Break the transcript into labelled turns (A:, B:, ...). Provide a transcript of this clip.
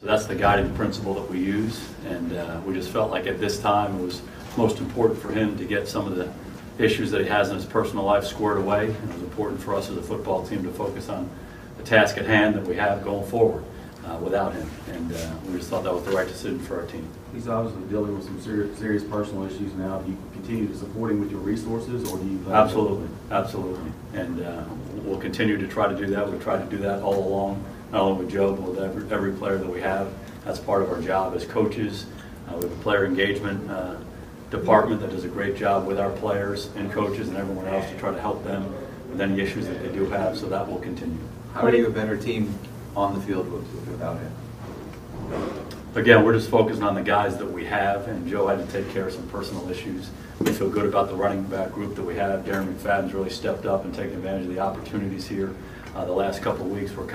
A: So that's the guiding principle that we use, and uh, we just felt like at this time it was most important for him to get some of the issues that he has in his personal life squared away. And it was important for us as a football team to focus on the task at hand that we have going forward uh, without him. And uh, we just thought that was the right decision for our team.
B: He's obviously dealing with some serious, serious personal issues now. Do you continue to support him with your resources, or do you? let him go?
A: Absolutely, absolutely. And uh, we'll continue to try to do that. We've tried to do that all along, not only with Joe, but with every, every player that we have. That's part of our job as coaches. Uh, We have a player engagement uh, department that does a great job with our players and coaches and everyone else to try to help them with any issues that they do have, so that will continue.
C: How are you a better team on the field with- without him?
A: Again, we're just focusing on the guys that we have, and Joe had to take care of some personal issues. We feel good about the running back group that we have. Darren McFadden's really stepped up and taken advantage of the opportunities here uh, the last couple of weeks. We're